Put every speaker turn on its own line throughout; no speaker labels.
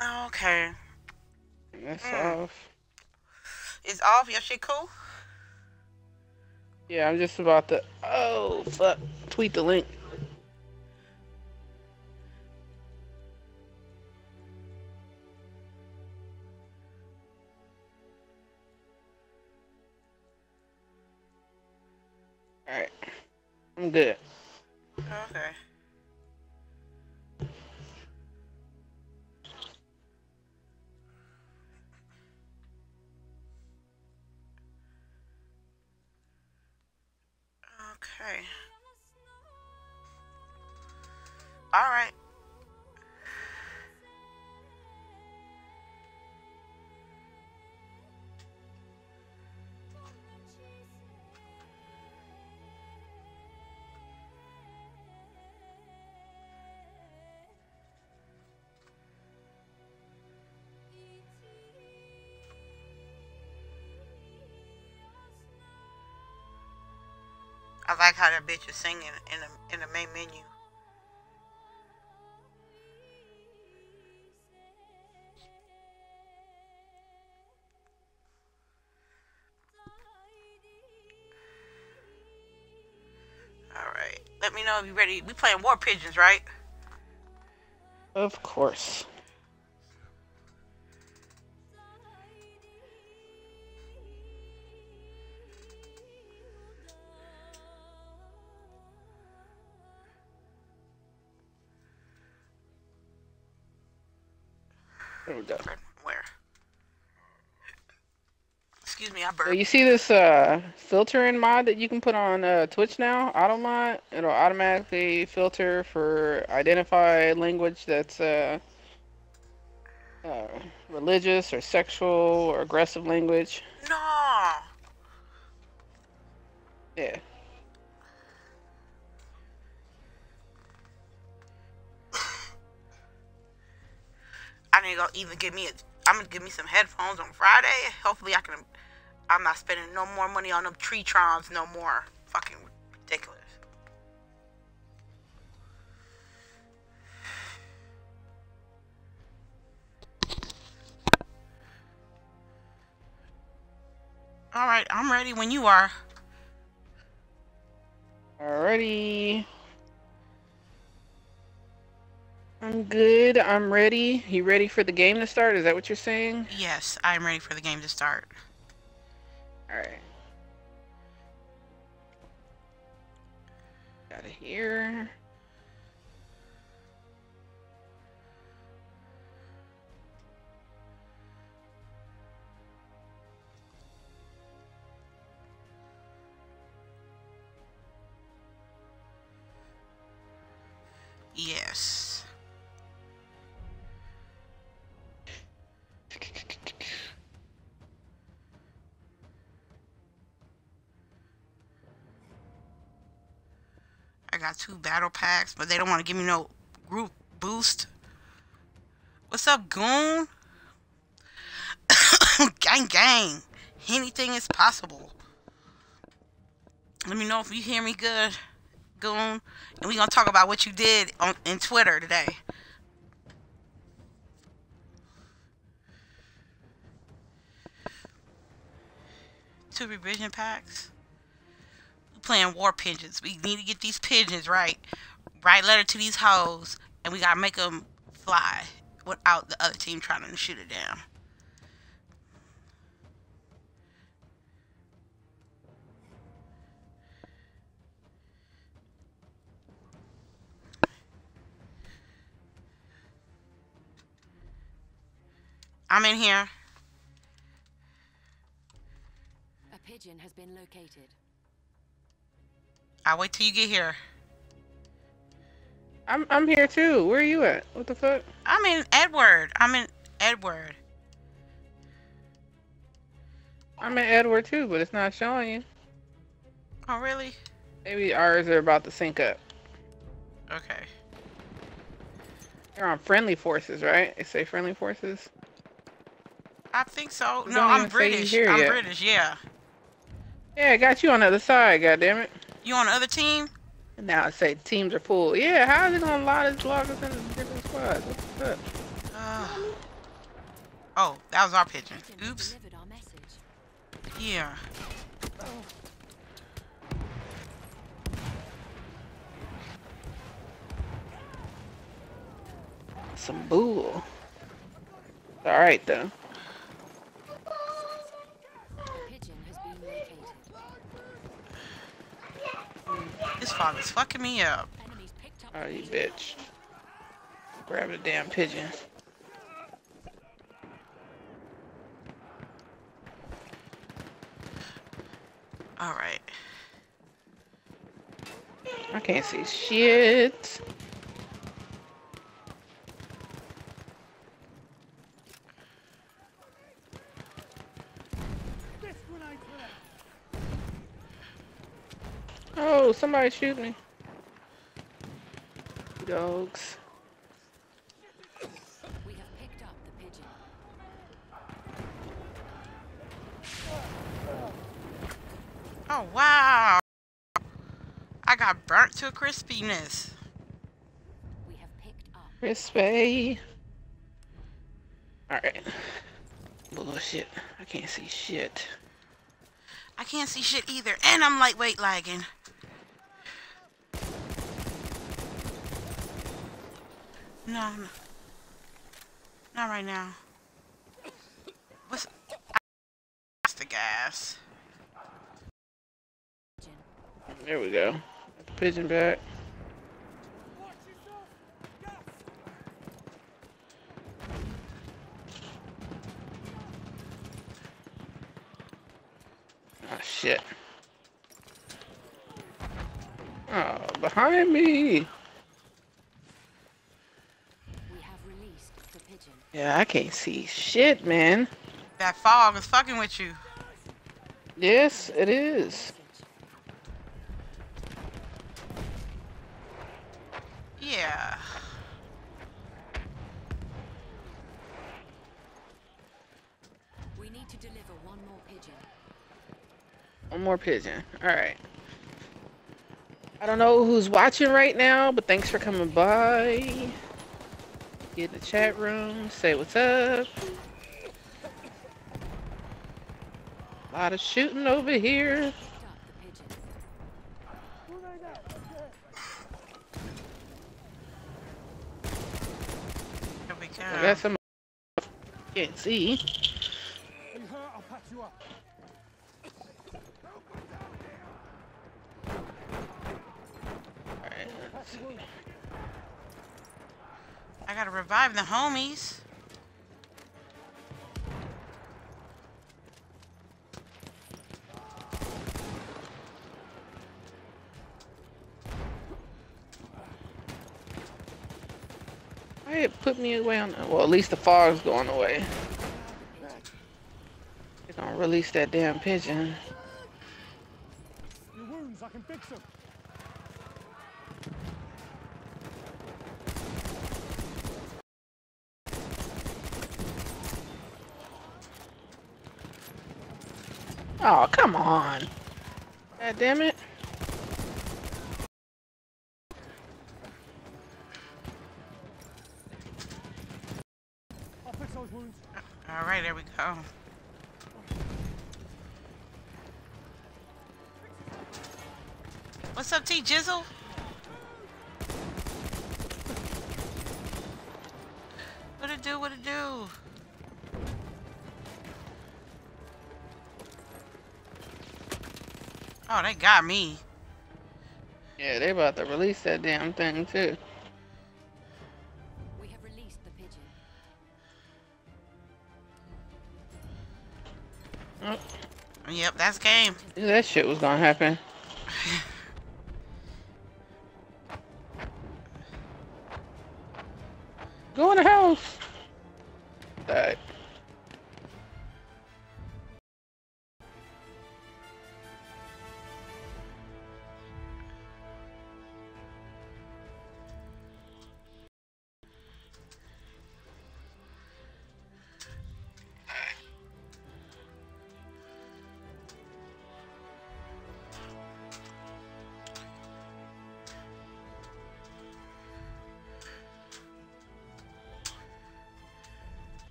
Okay.
That's mm. off.
It's off? Your shit cool?
Yeah, I'm just about to. Oh, fuck. Tweet the link. Alright. I'm good.
How that bitch is singing in the in the main menu. Alright. Let me know if you're ready. We playing War Pigeons, right?
Of course. There we.
Where? Excuse me, I burped.
So you see this uh, filtering mod that you can put on uh, Twitch now? Auto mod. It'll automatically filter for identify language that's uh, uh, religious or sexual or aggressive language.
No.
Yeah.
I need to even give me a. I'm gonna give me some headphones on Friday. Hopefully, I can. I'm not spending no more money on them Trittons no more. Fucking ridiculous. All right, I'm ready when you are.
Alrighty. I'm good. I'm ready. You ready for the game to start? Is that what you're saying?
Yes, I'm ready for the game to start.
Alright. Got it here.
Yes. I got two battle packs, but they don't want to give me no group boost. What's up, goon? gang, gang. Anything is possible. Let me know if you hear me good, goon. And we're gonna talk about what you did on in Twitter today. Two revision packs playing war pigeons. We need to get these pigeons right. Write letter to these hoes, and we gotta make them fly without the other team trying to shoot it down. I'm in here.
A pigeon has been located.
I'll wait till you get here.
I'm I'm here too. Where are you at? What the fuck?
I'm in Edward. I'm in Edward.
I'm in Edward too, but it's not showing you.
Oh really?
Maybe ours are about to sync up.
Okay.
You're on friendly forces, right? They say friendly forces.
I think so. no, I'm British. I'm yet. British, yeah.
Yeah, I got you on the other side, God damn it.
You on the other team?
Now I say teams are full. Yeah, how is it gonna allow us log us into different squads? What's up?
Uh, oh, that was our pigeon. Oops. Yeah.
Some bull. All right though.
A pigeon has been located.
This fog is fucking me up.
Oh, you bitch. Grab the damn pigeon.
All right.
I can't see shit. Oh, somebody shoot me. Dogs.
We have picked up the pigeon.
Oh wow. I got burnt to a crispiness.
We have picked up.
Crispy. Alright. Bullshit. I can't see shit.
I can't see shit either, and I'm lightweight lagging. No, no. Not right now. What's the gas?
There we go. Pigeon back. Oh shit. Oh, behind me.
We have released the pigeon.
Yeah, I can't see shit, man.
That fog is fucking with you.
Yes, it is.
Yeah.
We need to deliver one more pigeon.
One more pigeon. Alright. I don't know who's watching right now, but thanks for coming by. Get in the chat room, say what's up. A lot of shooting over here.
Picked up the pigeon.
Here we go.
I got some can't see.
Gotta revive the homies.
Why it put me away on well at least the fog's going away. They're gonna release that damn pigeon.
Your wounds, I can fix them.
Oh come on. God damn it.
I'll fix those wounds.
All right, there we go. What's up, T Jizzle? What it do? What it do? Oh, they got me.
Yeah, they about to release that damn thing too.
We have released the pigeon.
Oh,
Yep, that's game.
knew that shit was gonna happen.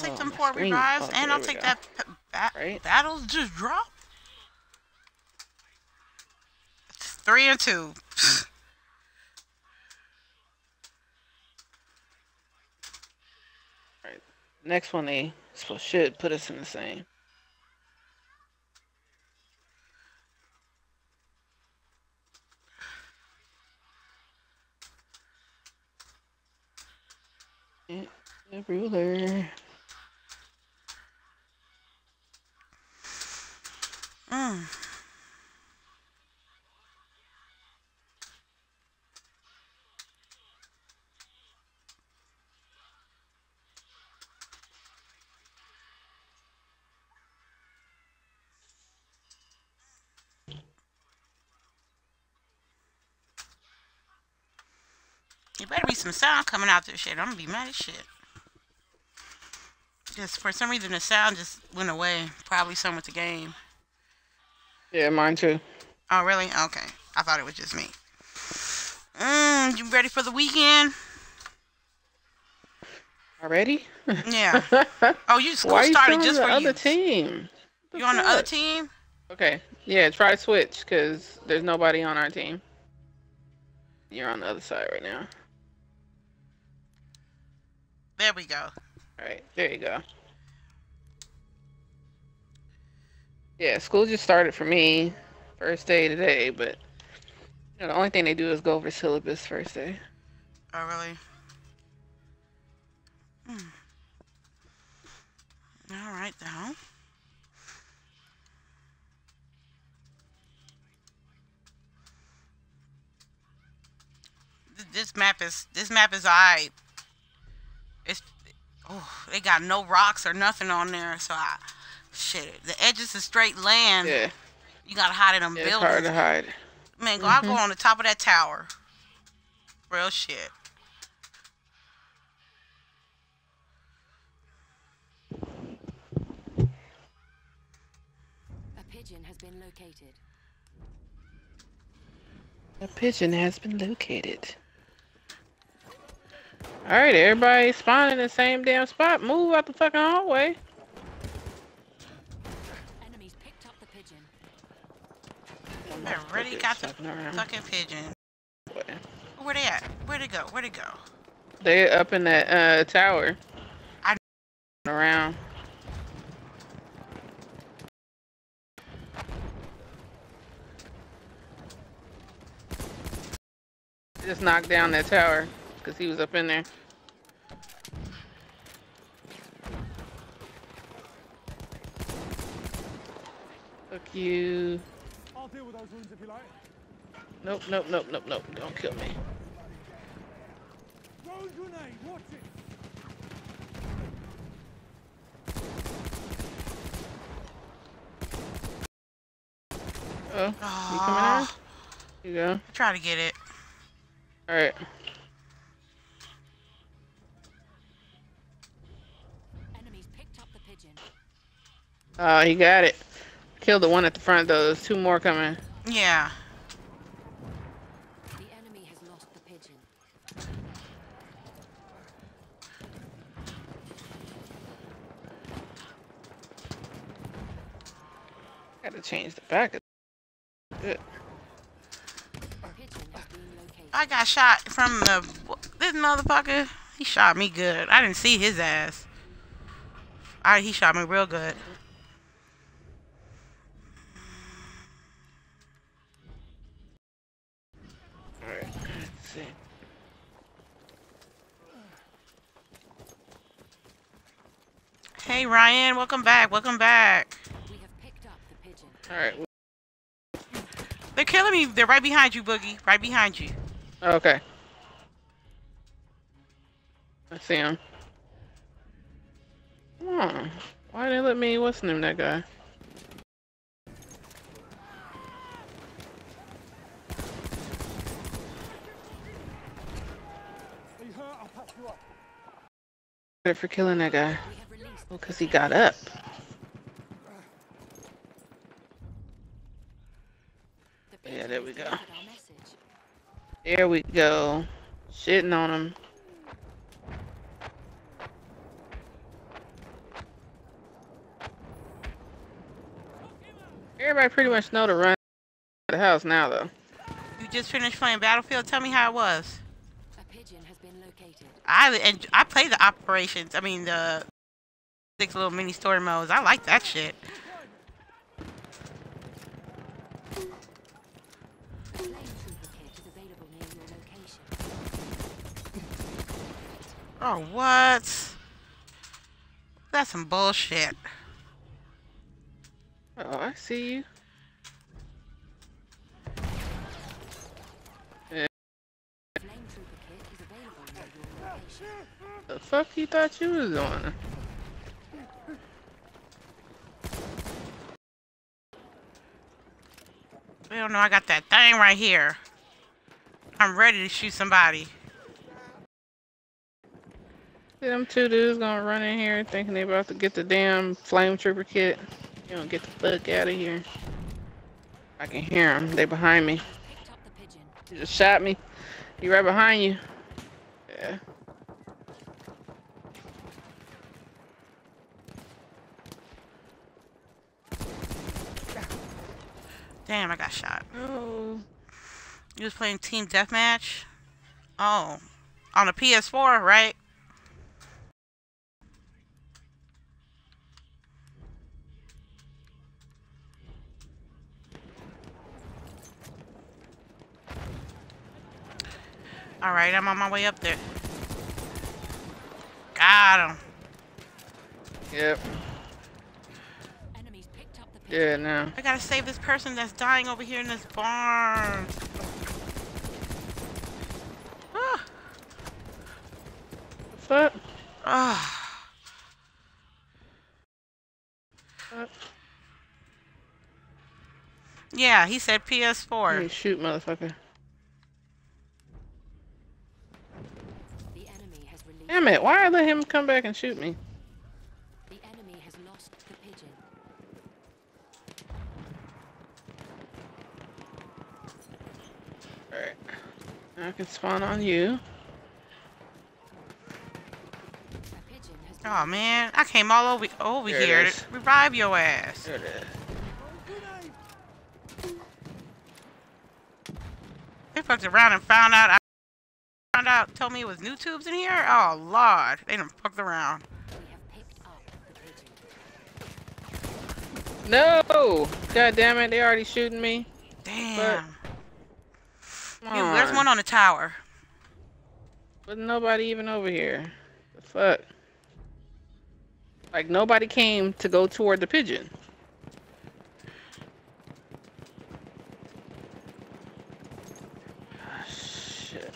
Take
Oh,
them four revives, and I'll take
go.
that p- ba-
Right.
battles just drop. It's three and two.
Next one they so should put us in the same. Yeah, the ruler.
Mm. There better be some sound coming out this shit. I'm gonna be mad as shit. Just for some reason the sound just went away. Probably some with the game.
Yeah, mine too.
Oh, really? Okay. I thought it was just me. Mm, you ready for the weekend?
Already?
Yeah. Oh, you school
Why are you
started
still on the
for
other
you.
team?
You on the other team?
Okay. Yeah, try to switch because there's nobody on our team. You're on the other side right now.
There we go.
All right, there you go. Yeah, school just started for me. First day today, but you know, the only thing they do is go over syllabus first day.
Oh, really? Hmm. All right, then. This map is this map is alright. It's oh they got no rocks or nothing on there, so I shit. The edges is straight land.
Yeah,
You gotta hide in them
yeah it's hard to hide.
Man, go I'll go
Mhm.
on the top of that tower. Real shit.
A pigeon has been located.
A pigeon has been located. All right, everybody spawn in the same damn spot. Move out the fucking hallway.
Enemies picked up the pigeon.
I already got the
fucking around.
fucking pigeon.
Boy.
Where they at? Where'd it go? Where'd it go?
They up in that uh, tower.
I-
around. Just knocked down that tower because he was up in there. Fuck you.
I'll deal with those wounds if you like.
Nope, nope, nope, nope, nope. Don't kill me.
Throw grenade. Watch it.
Oh, you coming out? Here ah. you go.
I try to get it.
Alright.
Enemies picked up the pigeon.
Oh, he got it. Killed the one at the front though. There's two more coming.
Yeah.
The enemy has lost the pigeon.
Gotta change the back of Good.
The pigeon has been located.
I got shot from the this motherfucker. He shot me good. I didn't see his ass. Alright, he shot me real good. Hey Ryan, welcome back. Welcome back.
We have picked up the pigeon.
Alright.
They're killing me. They're right behind you, Boogie. Right behind you.
Okay. I see him. On. Why didn't they let me what's the name of that guy?
Are you hurt? I'll patch you up.
Credit for killing that guy. Because he got up. Yeah, there we go. There we go. Shitting on him. Everybody pretty much know to run the house now, though.
You just finished playing Battlefield. Tell me how it was. I I play the operations. I mean the six little mini story modes. I like that shit. Oh what? That's some bullshit.
Oh, I see you. The fuck you thought you was doing?
I don't know. I got that thing right here. I'm ready to shoot somebody.
See them two dudes gonna run in here thinking they about to get the damn flame trooper kit. You don't get the fuck out of here. I can hear them. They behind me.
Picked the.
You just shot me. You right behind you. Yeah.
Damn, I got shot.
Oh.
You was playing Team Deathmatch? Oh. On a PS4, right? Alright, I'm on my way up there. Got him.
Yep. Yeah, now.
I gotta save this person that's dying over here in this barn. Ah.
Fuck.
Ah.
Fuck.
Yeah, he said PS4.
Hey, shoot, motherfucker.
The enemy has released.
Damn it. Why I let him come back and shoot me?
The enemy has lost the pigeon.
Alright. I can spawn on you.
A pigeon has been
Oh man, I came all over over
There
here to revive your ass.
There it is.
They fucked around and found out. I found out, told me it was noob tubes in here. Oh lord, they done fucked around.
We have picked up the pigeon.
No! God damn it, they already shooting me.
Damn.
Come
You, there's one on the tower.
But nobody even over here. The fuck? Like nobody came to go toward the pigeon. Ah, Shit.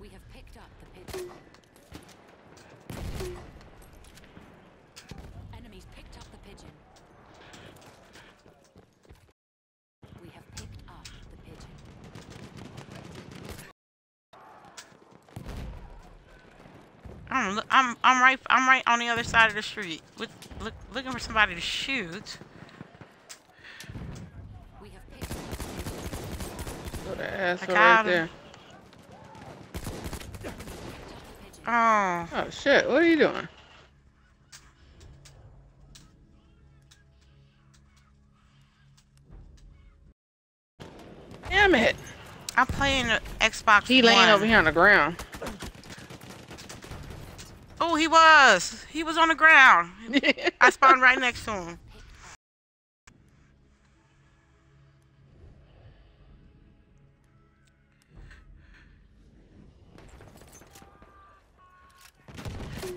We have picked up the pigeon. Enemies picked up the pigeon. We have picked up the pigeon.
I'm I'm I'm right I'm right on the other side of the street. Look, look looking for somebody to shoot.
We have picked the pigeon.
Go to asshole right there.
Picked up the pigeon.
Oh,
Oh shit, what are you doing? Damn it!
I'm playing the Xbox
He laying
One.
over here on the ground.
Oh, he was. He was on the ground. I spawned right next to him.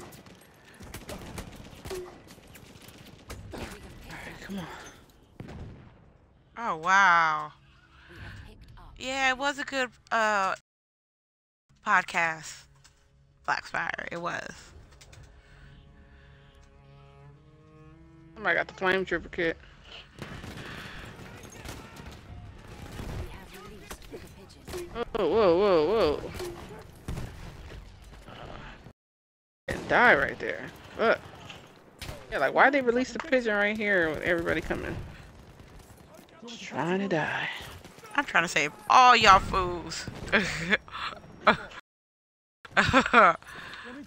We have picked up.
Come on.
Oh wow.
We have picked up.
Yeah, it was a good uh podcast. Blackfire, it was.
Somebody got the flame trooper kit.
We have released the pigeon.
Whoa, whoa, whoa, whoa. Uh, and die right there. Fuck. Yeah, like why'd they release the pigeon right here with everybody coming? Just trying to die.
I'm trying to save all y'all fools.
Let me.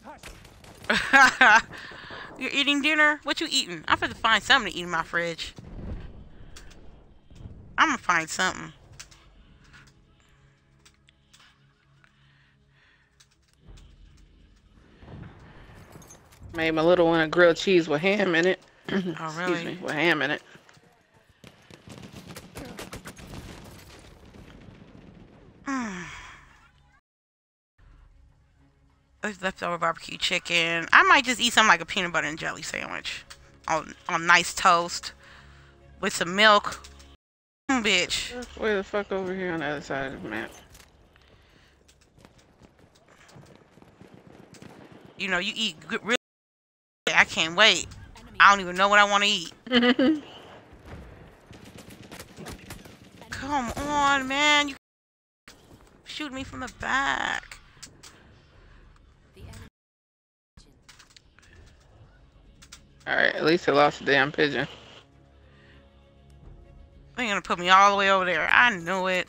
You're eating dinner? What you eating? I'm gonna find something to eat in my fridge. I'm gonna find something.
Made my little one a grilled cheese with ham in it.
Oh,
Excuse
really?
me, with ham in it.
There's leftover barbecue chicken. I might just eat something like a peanut butter and jelly sandwich on on nice toast with some milk. Bitch.
Way the fuck over here on the other side of the map.
You know, you eat good, really. I can't wait. I don't even know what I want to eat. Come on, man. You shoot me from the back.
the enemy pigeon.
Alright, at least I lost a damn pigeon.
They're gonna put me all the way over there. I knew it.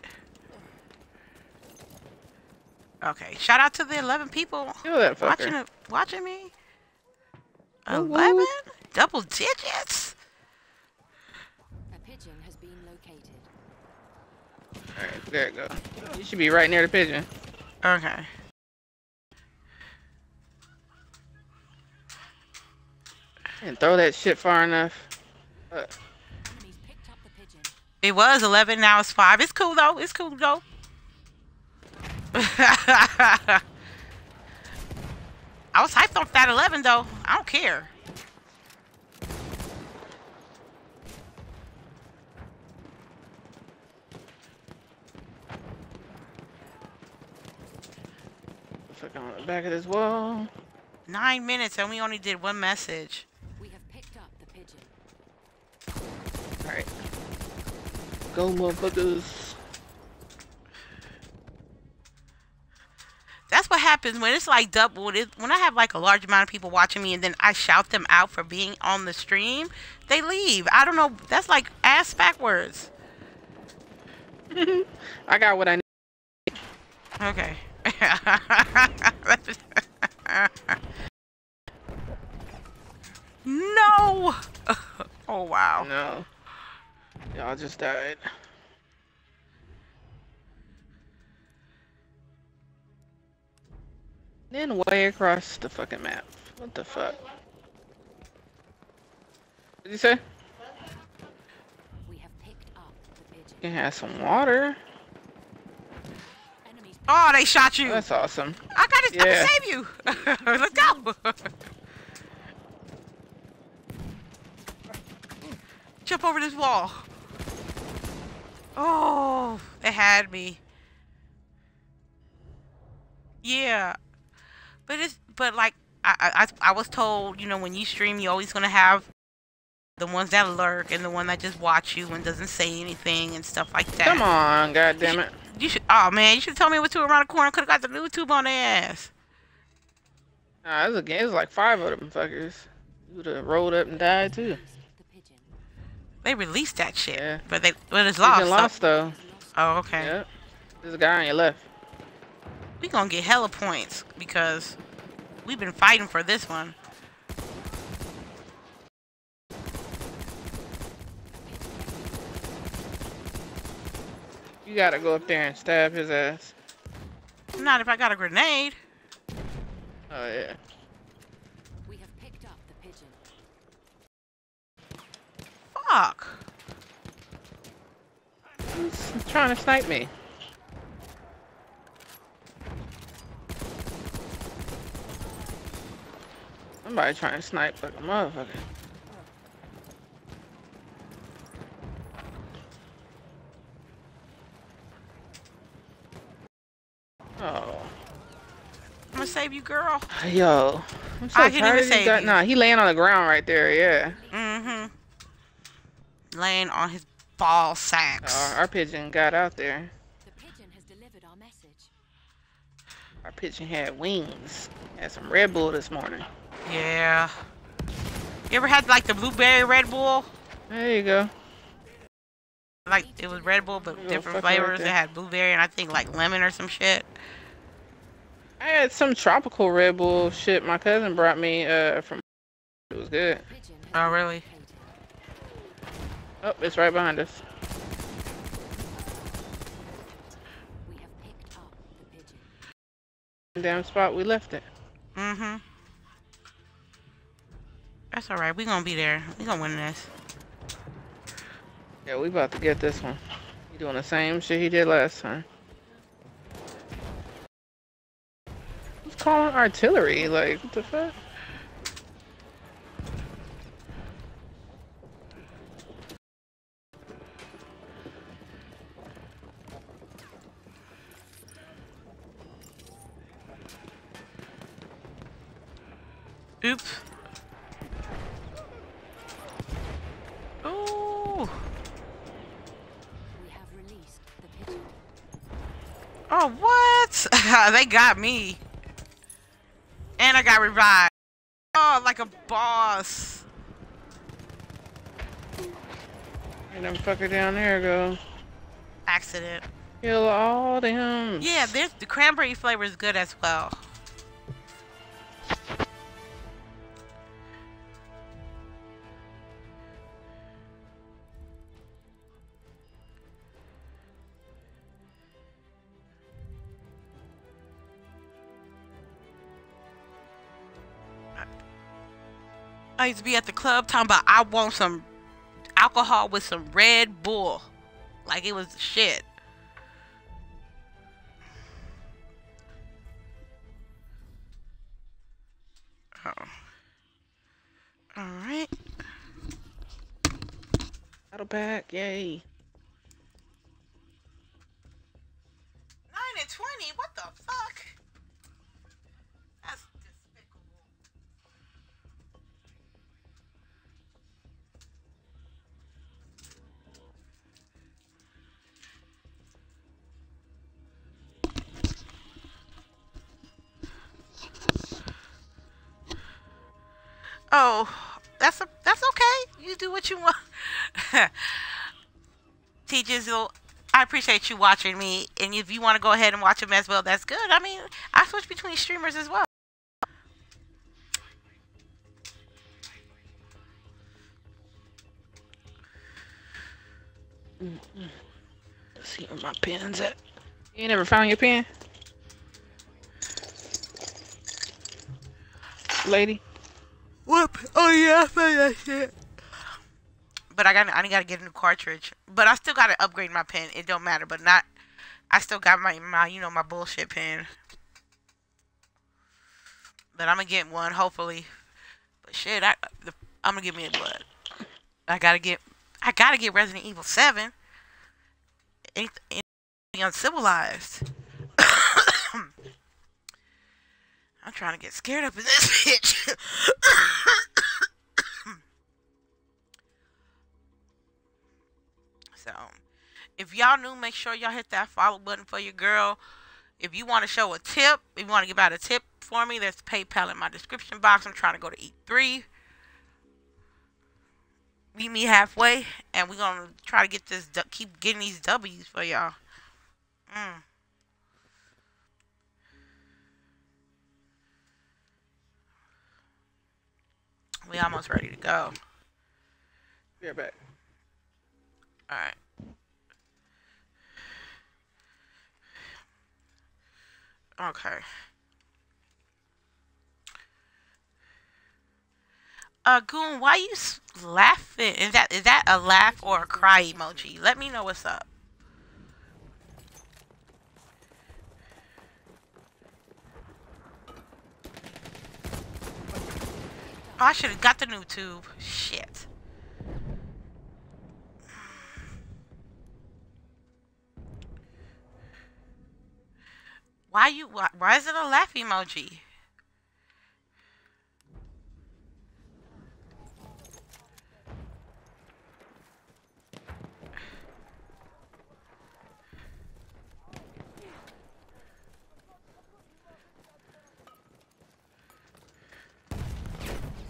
Okay, shout out to the 11 people
that
watching
fucker.
it, watching me.
Woo woo.
11? Double digits?
A pigeon has been located.
Alright, there it go. You should be right near the pigeon.
Okay.
And throw that shit far enough. Uh,
Enemies picked up the pigeon.
It was 11, now it's 5. It's cool though. It's cool though. I was hyped off that 11 though. I don't care.
fuck on the back of this wall.
Nine minutes and we only did one message.
We have picked up the pigeon.
Alright. Go motherfuckers.
That's what happens when it's like double. When, it, when I have like a large amount of people watching me and then I shout them out for being on the stream, they leave. I don't know. That's like ass backwards.
I got what I need.
Okay. no. Oh wow.
No. Y'all just died. Then way across the fucking map. What the fuck? What did you say?
We have picked up the pigeon.
You can have some water.
Oh, they shot you.
That's awesome.
I gotta, I gotta save you. Let's go. Jump over this wall. Oh, it had me. Yeah, but it's but like I I I was told, you know, when you stream, you're always gonna have the ones that lurk and the one that just watch you and doesn't say anything and stuff like that.
Come on, god damn it.
You should. Oh man, you should tell me what two around the corner. Could have got the noob tube on their ass.
Nah, it was, a, game- it was like five of them fuckers. You would have rolled up and died too.
They released that shit,
Yeah.
but they but it's lost.
been
so-
lost though.
Oh, okay.
Yep. There's a guy on your left.
We gonna get hella points because we've been fighting for this one.
You gotta go up there and stab his ass.
Not if I got a grenade.
Oh yeah.
We have picked up the pigeon.
Fuck.
He's trying to snipe me. Somebody trying to snipe like a motherfucker. Oh,
I'm gonna save you, girl.
yo, I'm so
I
tired of
you.
Nah, he laying on the ground right there. Yeah.
Mm-hmm. Laying on his ball sacks.
Uh, our pigeon got out there.
The pigeon has delivered our message.
Our pigeon had wings. Had some Red Bull this morning.
yeah. You ever had like the blueberry Red Bull?
There you go.
Like it was Red Bull, but
There you go,
different
fuck it right
flavors. it had blueberry and I think like lemon or some shit.
I had some tropical Red Bull shit my cousin brought me uh from It was good.
Oh, really?
Located.
Oh, it's right behind us.
We have picked up the pigeon.
Damn spot we left it.
Mm-hmm. That's alright. We gonna be there. We gonna win this.
Yeah, we about to get this one. He doing the same shit he did last time. Who's calling artillery? Like, what the fuck?
Oops. Ooh.
We have released the pigeon.
Oh, what? they got me. And I got revived. Oh, like a boss.
And them fucker down there go.
Accident.
Kill all them.
Yeah, there's, the cranberry flavor is good as well. I used to be at the club talking about I want some alcohol with some Red Bull. Like it was shit. Oh. Alright.
Battle pack, yay.
9 and 20? What the fuck? Oh, that's a that's okay. You do what you want. Teachers, I appreciate you watching me, and if you want to go ahead and watch them as well, that's good. I mean, I switch between streamers as well.
Let's see where my pen's at. You never found your pen? Lady?
Yeah, found that shit. But I got I gotta get a new cartridge. But I still gotta upgrade my pen. It don't matter. But not. I still got my my you know my bullshit pen. But I'm gonna get one hopefully. But shit, I the, I'm gonna get me a blood. I gotta get I gotta get Resident Evil Seven. Ain't, ain't uncivilized. I'm trying to get scared up in this bitch. So, if y'all new, make sure y'all hit that follow button for your girl. If you want to show a tip, if you want to give out a tip for me, there's PayPal in my description box. I'm trying to go to E3. Meet me halfway, and we're gonna try to get this, keep getting these W's for y'all. Mm. We almost ready to go.
Right back.
All right. Okay. Uh, Goon, why you laughing? Is that is that a laugh or a cry emoji? Let me know what's up. Oh, I should have got the noob tube. Shit. Why you? Why, why is it a laugh emoji?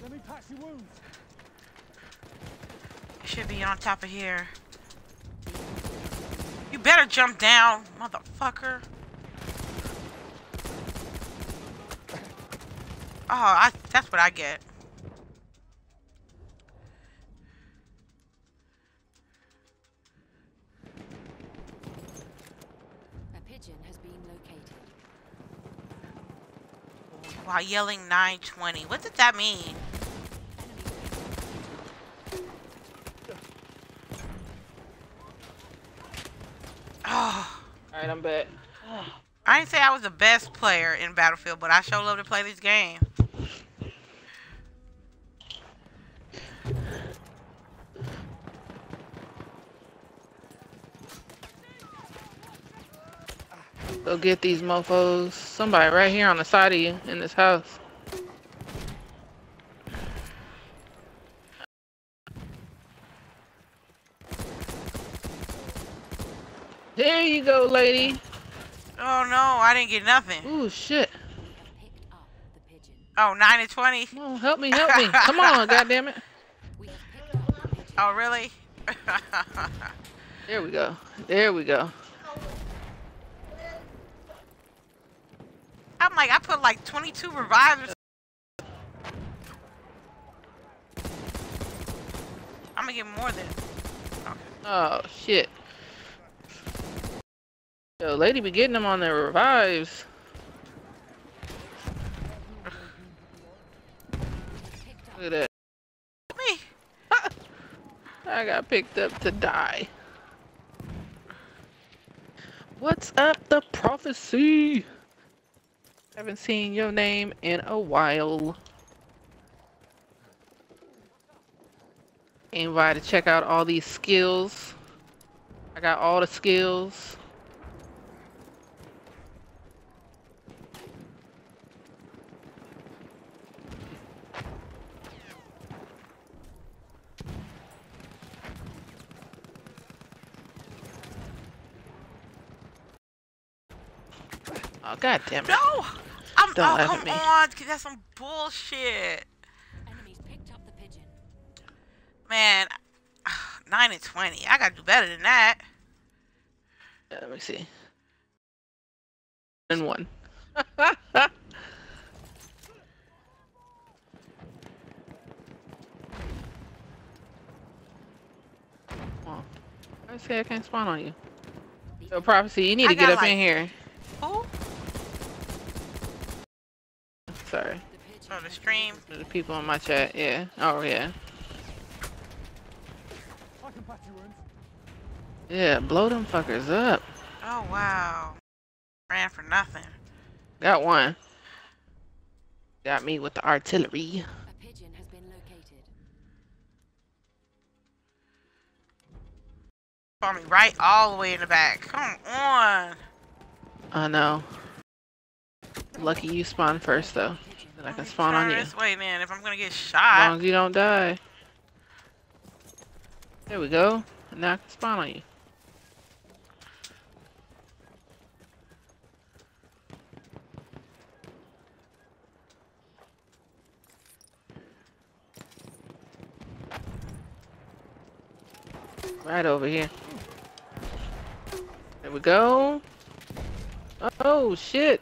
Let me patch your wounds.
It should be on top of here. You better jump down, motherfucker. Oh, I, that's what I get. A pigeon has been located. While yelling 920. What did that mean? Oh.
Alright, I'm back.
I didn't say I was the best player in Battlefield, but I sure love to play this game.
Go get these mofos. Somebody right here on the side of you in this house. There you go, lady.
Oh no, I didn't get nothing.
Ooh, shit.
Picked up the pigeon.
Oh, 9 and 20.
Come on, help me, help me. Come on, goddammit.
We have picked up the pigeon.
Oh, really?
There we go. There we go.
Like, I put like 22 revivers. I'm gonna get more than. Okay.
Oh, shit. Yo, lady be getting them on their revives. Look at that.
Me.
I got picked up to die. What's up, the prophecy? Haven't seen your name in a while. By to check out all these skills. I got all the skills. Oh god damn it.
No! I'm,
Don't
oh,
laugh at
come
me.
on, 'cause that's some bullshit.
enemies picked up the pigeon.
Man, 9 and 20. I gotta do better than that.
Yeah, let me see. And one. Come on. I say I can't spawn on you.
The
Yo, prophecy, you need
I
to get up
like-
in here.
Who?
Sorry.
pigeon
Oh, the stream.
The people in my chat, yeah. Oh yeah.
I can patch your wounds.
Yeah, blow them fuckers up.
Oh, wow. Ran for nothing.
Got one. Got me with the artillery.
A pigeon has been located.
Saw me right all the way in the back. Come on.
I know. Lucky you spawned first though. Then I can spawn on you.
This way, man. If I'm gonna get shot.
As long as you don't die. There we go. And Now I can spawn on you. Right over here. There we go. Oh shit.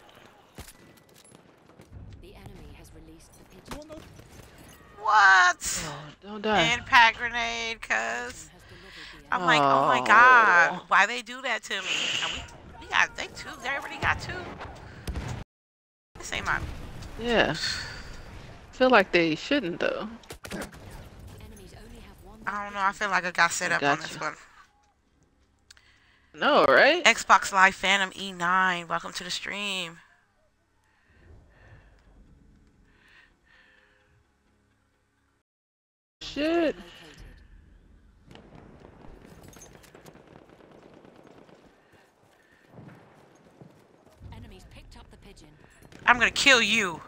What?
Oh, don't die.
Impact grenade, cuz.
Pigeon has delivered the
I'm like, oh my
Oh.
god, why they do that to me? And we, we got they two. They already got two. This ain't my.
Yeah. Feel like they shouldn't though.
enemy. Enemies only have one.
I don't know. I feel like I got set up on this
you.
one.
No, right?
Xbox Live Phantom E9. Welcome to the stream.
Shit.
Enemies picked up the pigeon.
I'm gonna kill you.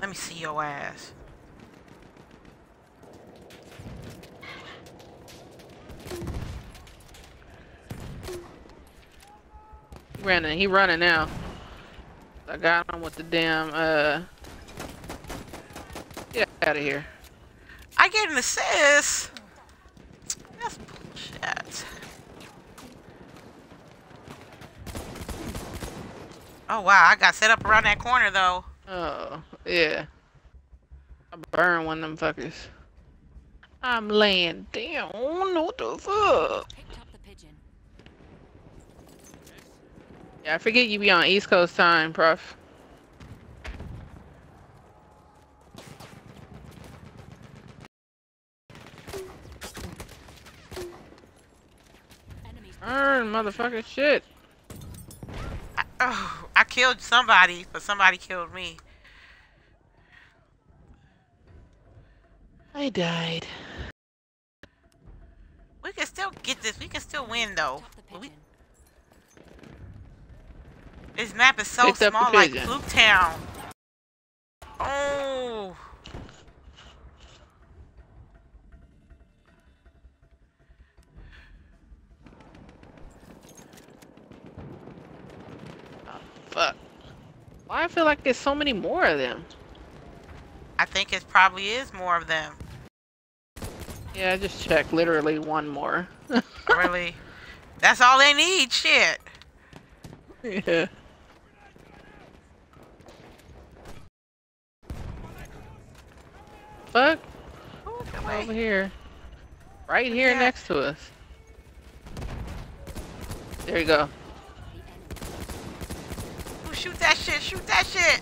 Let me see your ass.
He running. He running now. I got him with the damn uh. Get out of here.
I get an assist. That's bullshit. Oh wow, I got set up around that corner though.
Oh yeah. I burn one of them fuckers. I'm laying down. What the fuck?
The.
Yeah, I forget you be on East Coast time, Prof. Earn, motherfucker, shit.
I, oh, I killed somebody, but somebody killed me.
I died.
We can still get this. We can still win though.
Picked up the
But we- This map is so
Picked
small, like
pigeon.
Fluke Town. Oh.
Fuck. Why I feel like there's so many more of them?
I think it probably is more of them.
Yeah, I just checked. Literally one more.
Really. That's all they need. Shit.
yeah. Fuck.
Come
Over here. Right here
Yeah.
next to us. There you go.
The enemy
Ooh, shoot that shit. Shoot that shit.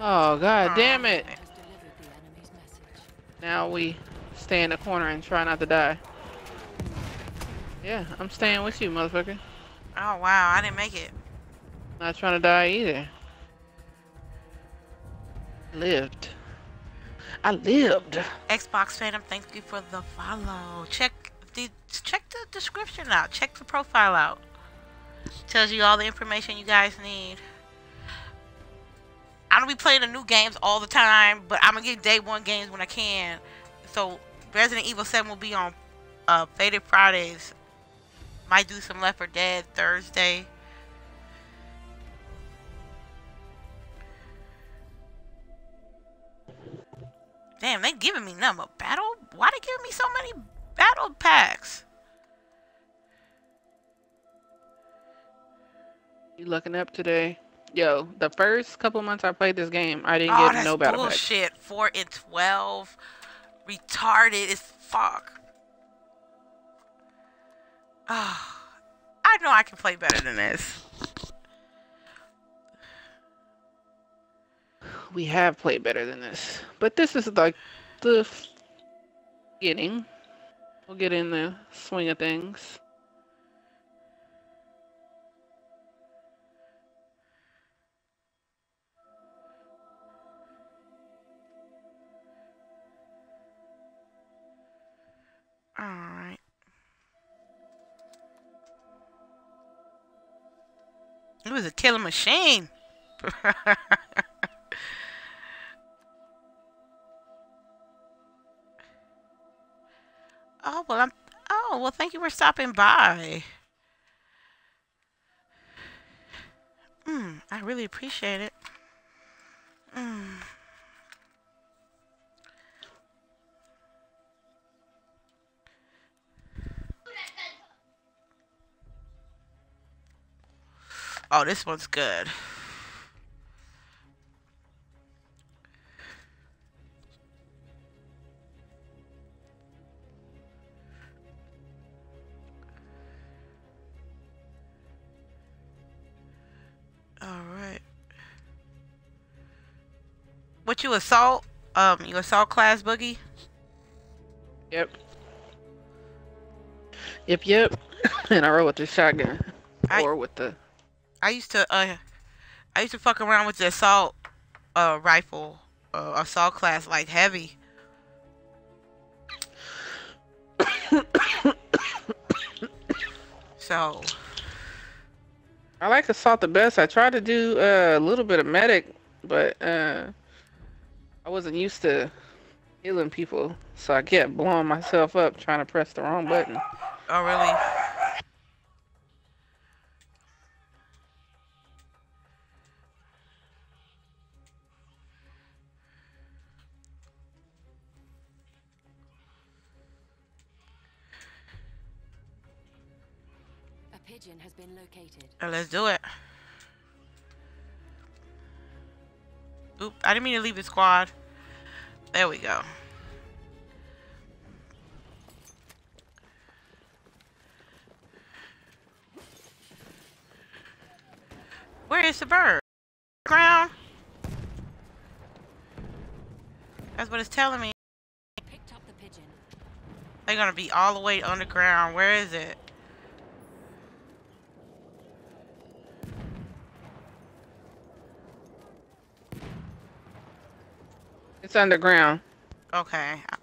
Oh god damn it.
has delivered the enemy's message.
Now we stay in the corner and try not to die. Yeah, I'm staying with you, motherfucker.
Oh wow, I didn't make it.
Not trying to die either. Lived. I lived.
Xbox Phantom, thank you for the follow. Check the check the description out. Check the profile out. Tells you all the information you guys need. I don't be playing the new games all the time, but I'm gonna get day one games when I can. So Resident Evil 7 will be on uh, Faded Fridays. Might do some Left 4 Dead Thursday. Damn, they giving me number battle. Why they giving me so many battle packs?
You looking up today? Yo, the first couple months I played this game, I didn't
oh,
get
that's
no battle
bullshit. Four and twelve, retarded as fuck. Oh, I know I can play better than this.
We have played better than this, but this is like the beginning. We'll get in the swing of things.
All right. It was a killing machine. oh well, I'm. Oh well, thank you for stopping by. Hmm, I really appreciate it. Hmm. Oh, this one's good. All right. What you assault? Um, you assault class boogie?
Yep. Yep, yep. and I roll with the shotgun.
I-
or with the
I used to uh I used to fuck around with the assault uh rifle uh assault class like heavy. so
I like assault the best. I tried to do uh, a little bit of medic, but uh, I wasn't used to healing people, so I kept blowing myself up trying to press the wrong button.
oh really?
Located.
Let's do it. Oop, I didn't mean to leave the squad. There we go. Where is the bird? Ground? That's what it's telling me.
Picked up the pigeon.
They're gonna be all the way underground. Where is it?
It's underground.
Okay. I,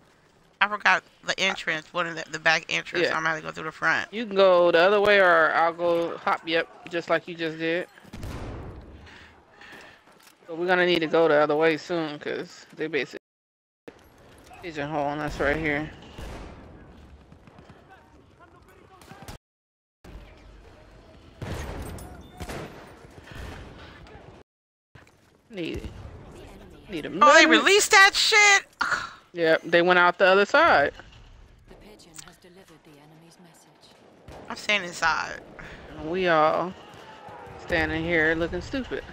I forgot the entrance, one of the, the back entrance.
Yeah.
I'm gonna go through the front.
You can go the other way, or I'll go hop you up just like you just did. But we're gonna need to go the other way soon, cause they basically pigeonholing us right here. Need
enemy
need a
Oh, they released that shit.
Yep, they went out the other side.
the pigeon has delivered the enemy's message.
I'm staying inside.
And we all standing here looking stupid.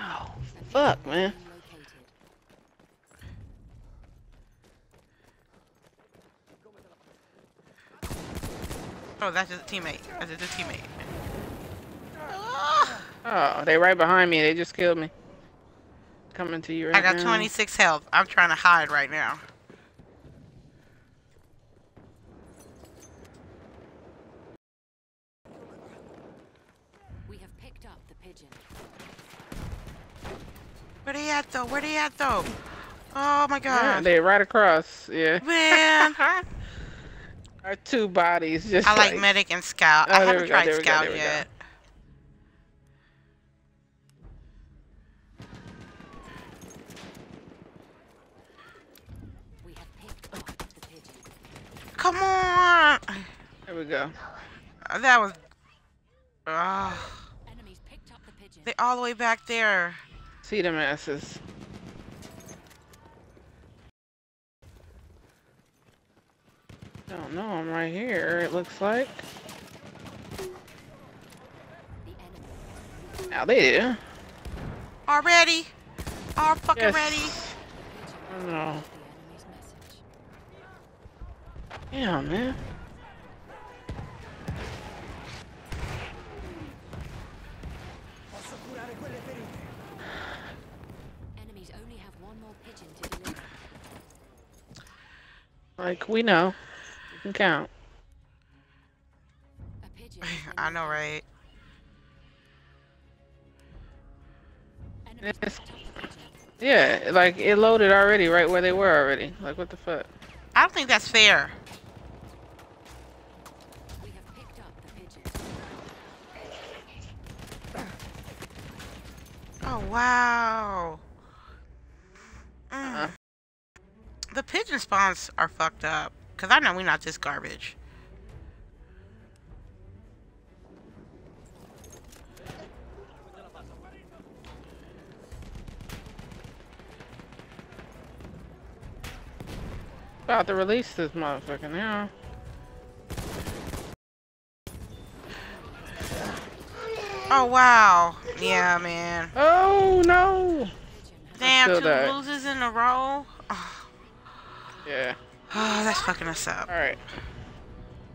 Oh, fuck, man.
has been located.
Oh, that's just a teammate. That's just a teammate.
Oh, they right behind me. They just killed me. Coming to you right
I got
now.
26 health. I'm trying to hide right now.
We have picked up the pigeon.
Where they at though? Where they at though? Oh my
Yeah,
god.
they right across. Yeah.
Man.
Our two bodies just.
I like medic and scout.
Oh,
I haven't tried
go,
scout
there we go.
yet.
We have picked up the pigeon.
Come on.
There we go.
Uh, that was. Ugh.
Enemies picked up the pigeon.
They all the way back there.
See them asses. Don't know. I'm right here. It looks like. Now they do.
Already? All fucking
Yes.
ready?
The pigeon
Oh, no.
has delivered the enemy's message.
Yeah, man.
Posso curare quelle ferite.
Enemies only have one more pigeon to deliver.
Like we know. You can count.
A pigeon.
I know, right?
Enemies
Yes.
picked up the pigeon.
Yeah, like it loaded already, right where they were already. Like what the fuck?
I don't think that's fair.
We have picked up the pigeon.
Oh, wow. Mm.
Uh-uh.
The pigeon spawns are fucked up. Because I know we're not just garbage.
About to release this motherfucker now.
Oh, wow. Yeah, man.
Oh no!
Damn, two
died.
losers in a row.
Yeah.
Oh, that's fucking us up.
Alright.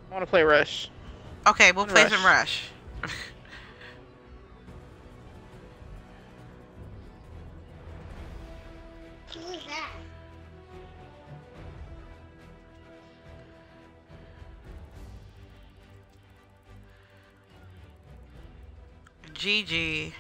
I wanna play Rush.
Okay, we'll play
Rush.
some Rush. GG.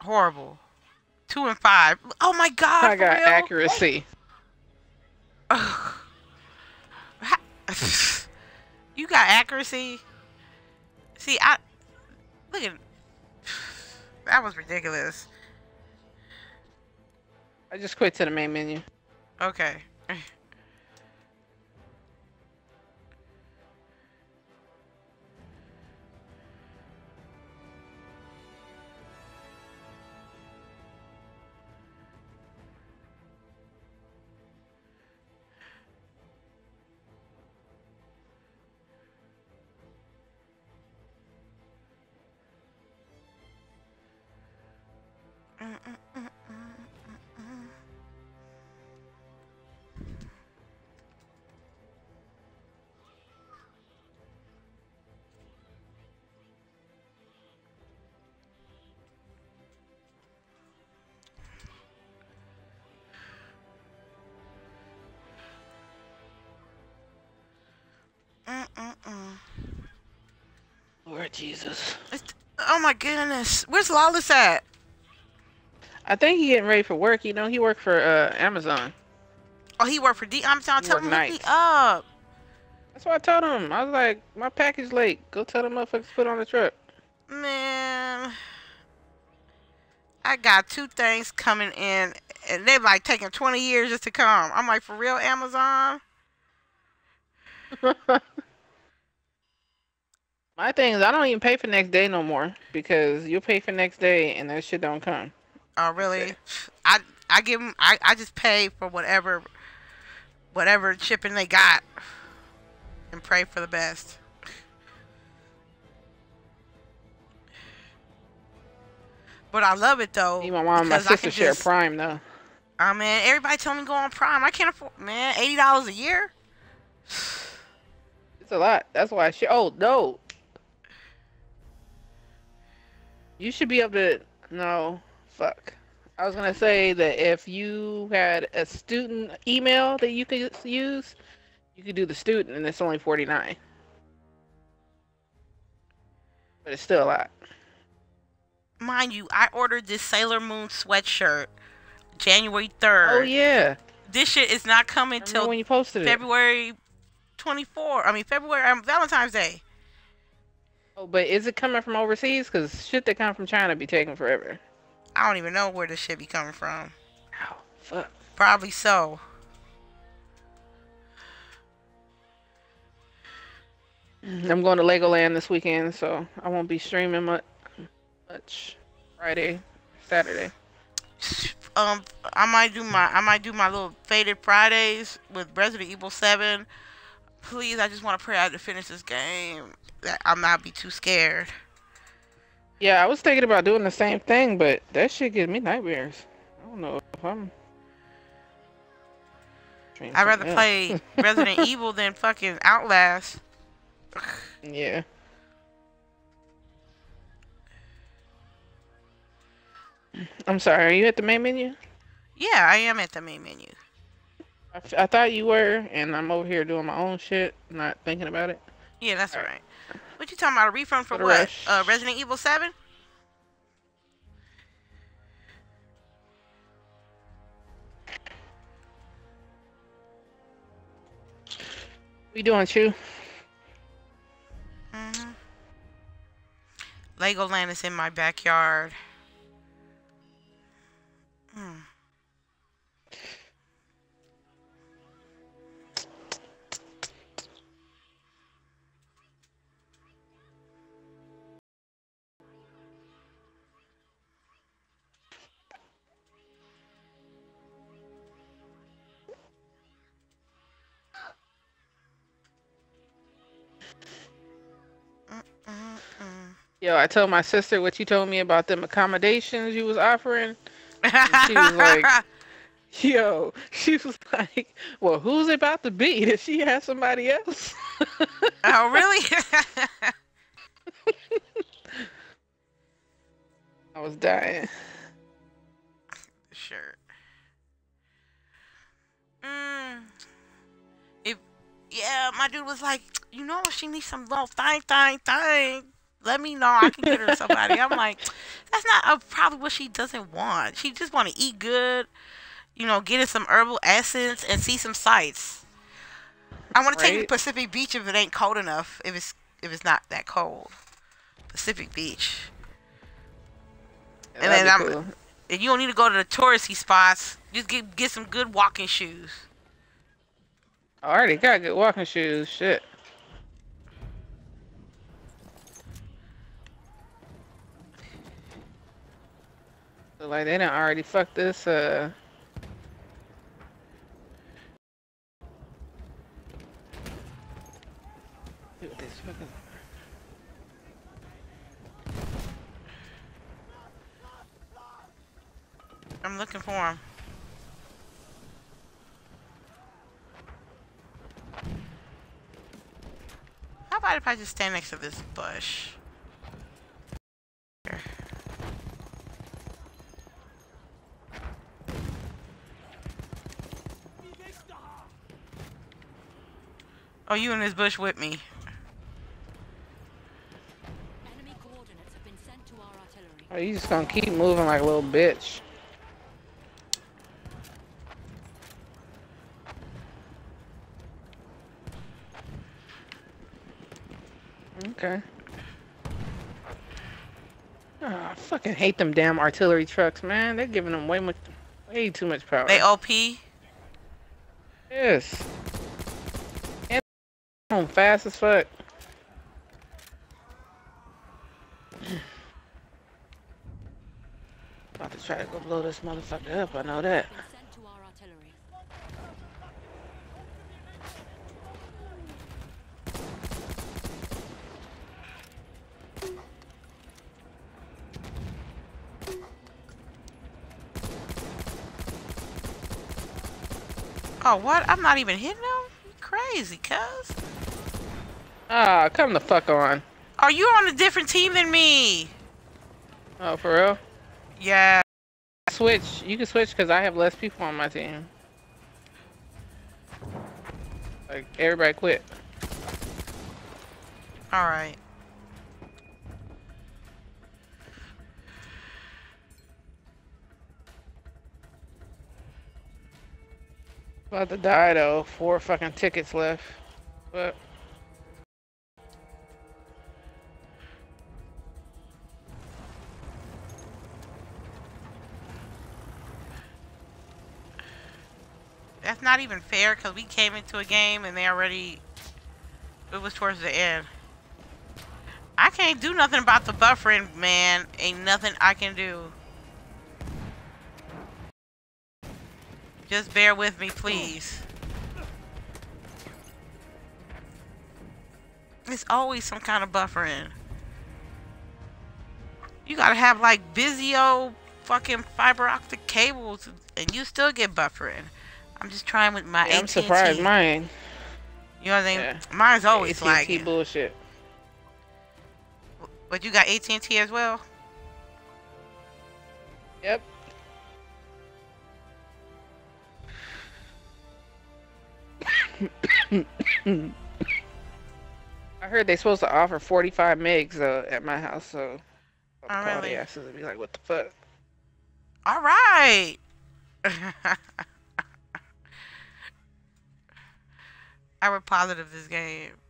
Horrible. Two and five. Oh my god.
I got
real?
accuracy.
You got accuracy. See, I look at that was ridiculous.
I just quit to the main menu.
Okay.
Lord Jesus.
It's- oh my goodness. Where's Lawless at?
I think he getting ready for work. You know, he worked for uh, Amazon.
Oh, he worked for D. I'm telling
He
tell
work
him to look me
nights.
up.
That's what I told him. I was like, my package late. Go tell the motherfuckers to put on the truck.
Man, I got two things coming in, and they're like taking 20 years just to come. I'm like, for real, Amazon?
My thing is, I don't even pay for next day no more because you pay for next day and that shit don't come.
Oh, really? I I give them. I I just pay for whatever whatever shipping they got, and pray for the best. But I love it though.
Me, my mom, and my
I
sister share
just-
Prime though.
Oh man, everybody tell me to go on Prime. I can't afford. Man, eighty dollars a year.
It's a lot. That's why I share. Oh no. You should be able to. No, fuck. I was gonna say that if you had a student email that you could use, you could do the student, and it's only forty nine. But it's still a lot.
Mind you, I ordered this Sailor Moon sweatshirt January third.
Oh yeah.
This shit is not coming till
when you posted?
February twenty four. I mean February um, Valentine's Day.
Oh, but is it coming from overseas? Cause shit that come from China be taking forever.
I don't even know where this shit be coming from.
Ow, fuck.
Probably so.
I'm going to Legoland this weekend, so I won't be streaming much. Much Friday, Saturday.
Um, I might do my I might do my little faded Fridays with Resident Evil Seven. Please, I just want to pray I to finish this game. That I'm not be too scared.
Yeah, I was thinking about doing the same thing, but that shit gives me nightmares. I don't know if I'm.
I'd rather play Resident Evil than fucking Outlast.
Yeah. I'm sorry. Are you at the main menu?
Yeah, I am at the main menu.
I, f- I thought you were, and I'm over here doing my own shit, not thinking about it.
Yeah, that's
Alright.
alright. What you talking about? A refund for
For
what? Uh, Resident Evil Seven?
We doing, Chew?
Mm-hmm. Legoland is in my backyard.
Yo, I told my sister what you told me about them accommodations you was offering. she was like- Yo, she was like, "Well, who's it about to be? Did she have somebody else?"
oh, really?
I was dying.
sure. Mm. If yeah, my dude was like, you know, she needs some little thing, thing, thing, let me know. I can get her somebody. I'm like, that's not uh, probably what she doesn't want. She just want to eat good, you know, get in some herbal essence and see some sights. I want to take you to Pacific Beach if it ain't cold enough. If it's if it's not that cold, Pacific Beach. And then I'm-
cool.
And you don't need to go to the touristy spots. Just get get some good walking shoes.
I already got good walking shoes. Shit. So, like they done already fucked this. Uh.
I'm looking for him. How about if I just stand next to this bush? Oh, you in this bush with me.
Oh, you just gonna keep moving like a little bitch. Okay. Oh, I fucking hate them damn artillery trucks, man. They're giving them way much, way too much power.
They OP.
Yes. Home fast as fuck. About to try to go blow this motherfucker up, I know that.
Oh, what? I'm not even hitting them? Crazy, cuz.
Ah, come the fuck on.
Are you on a different team than me?
Oh, for real?
Yeah.
Switch. You can switch because I have less people on my team. Like, everybody quit.
Alright.
About to die though. Four fucking tickets left. But
not even fair because we came into a game and they already. It was towards the end. I can't do nothing about the buffering, man. Ain't nothing I can do. Just bear with me, please. It's always some kind of buffering. You gotta have like Vizio fucking fiber optic cables and you still get buffering. I'm just trying with my
yeah, I'm
AT&T.
surprised mine.
You know what I mean?
Yeah.
Mine's always
AT&T
lagging.
bullshit.
But you got AT&T as well?
Yep. I heard they're supposed to offer 45 megs though at my house, so
Oh,
I'll call
really?
asses and be like, what the fuck?
All right. I were positive this game.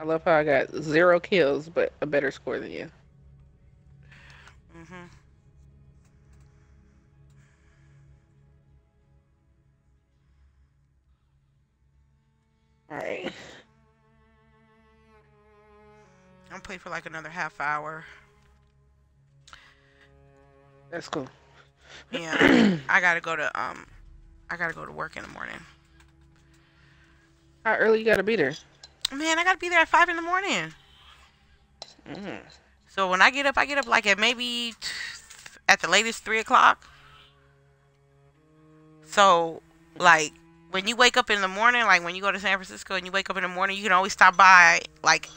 I love how I got zero kills, but a better score than you.
hmm
Alright.
I'm playing for like another half hour.
That's cool.
Yeah, I gotta go to um, I gotta go to work in the morning.
How early you gotta be there?
Man, I gotta be there at five in the morning.
Mm.
So when I get up, I get up like at maybe t- at the latest three o'clock. So like when you wake up in the morning, like when you go to San Francisco and you wake up in the morning, you can always stop by like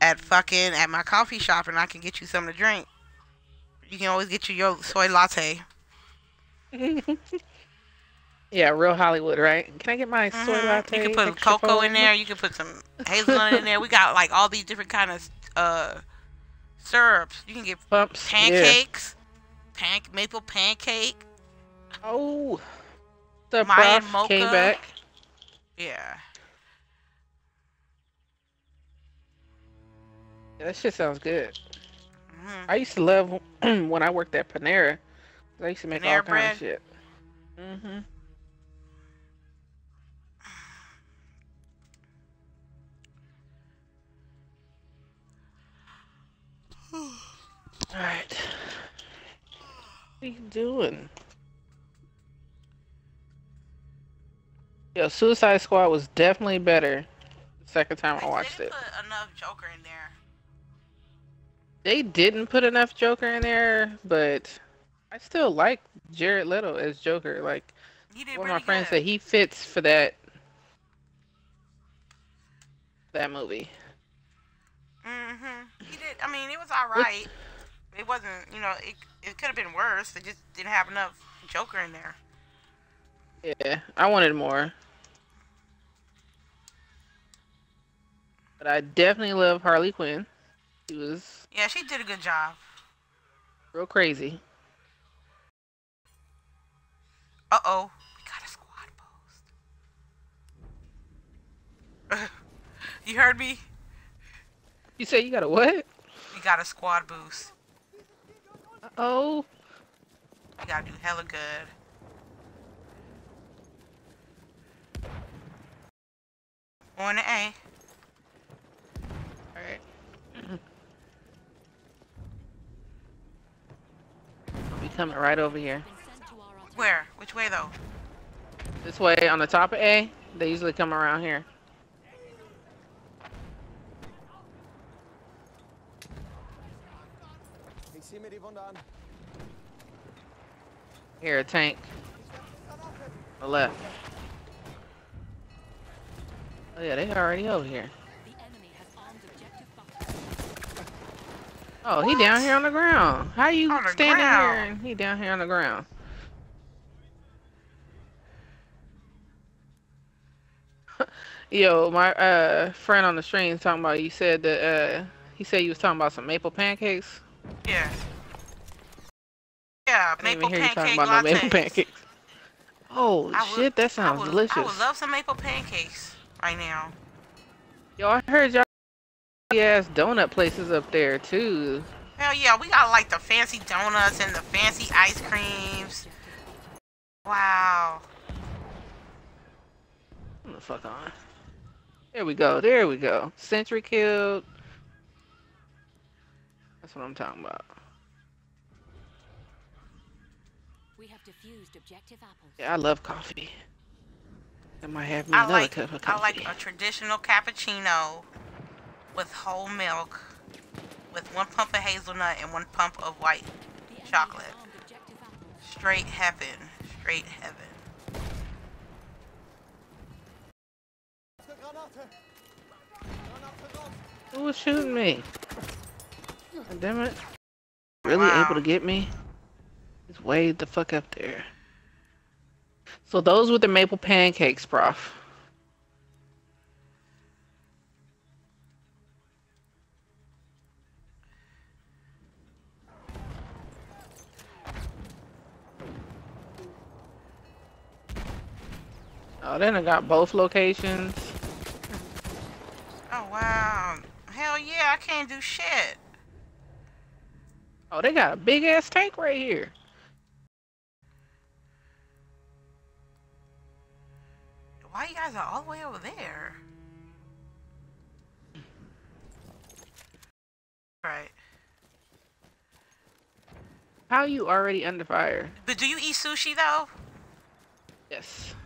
at fucking at my coffee shop and I can get you something to drink. You can always get you your soy latte.
Yeah, real Hollywood, right? Can I get my soy
Mhm.
latte?
You can put cocoa in there. You can put some hazelnut in there. We got like all these different kind of uh syrups. You can get
Pumps. yeah.
pancakes, pan maple pancake.
Oh. The
Mayan
prof came
mocha.
back.
Yeah.
That shit sounds good.
hmm
I used to love when I worked at Panera. I used to make all
Panera
kind
bread?
of shit. Mm-hmm. Alright. What are you doing? Yo, Suicide Squad was definitely better the second time I watched
they
it.
enough Joker in there.
They didn't put enough Joker in there, but I still like Jared Leto as Joker. Like one of my friends
good.
said he fits for that that movie.
Mm-hmm. He did. I mean, it was all right. It wasn't. You know, it it could have been worse. They just didn't have enough Joker in there.
Yeah, I wanted more. But I definitely love Harley Quinn. She was
Yeah, she did a good job.
real crazy.
Uh oh. We got a squad post. you heard me?
You say you got a what?
You got a squad boost.
Oh,
We gotta do hella good. On the A.
alright. I'll be coming right over here.
Been sent to our artillery.
Where? Which way though?
This way on the top of A. They usually come around here. Here, a tank. The left. Oh yeah, they already over here.
The enemy has armed objective butter.
Oh, he down here on the ground. How you
On the
standing here and he down here on the ground? Yo, my uh friend on the stream is talking about you said that uh he said you was talking about some maple pancakes.
Yeah. Yeah, maple
even you talking
pancake
about no maple pancakes. Oh
I would-
shit, that
I
sounds
would,
delicious.
I would love some maple pancakes right now.
Yo, I heard y'all ass donut places up there too.
Hell yeah, we got like the fancy donuts and the fancy ice creams. Wow.
Come the fuck on. There we go. There we go. Sentry killed. That's what I'm talking about.
We have defused objective apples.
Yeah, I love coffee. I might have me
I
another
like
cup of
I like a traditional cappuccino with whole milk with one pump of hazelnut and one pump of white Chocolate.
has armed objective apples.
straight heaven. Straight heaven.
Granate! Granate!
Who was shooting me? God damn it. Really
Wow.
able to get me? He's way the fuck up there. So those were the maple pancakes, prof. Oh, then I got both locations.
Oh wow. Hell yeah, I can't do shit.
Oh, they got a big ass tank right here.
Why you guys are all the way over there? Right.
How you already under fire?
But do you eat sushi though?
Yes.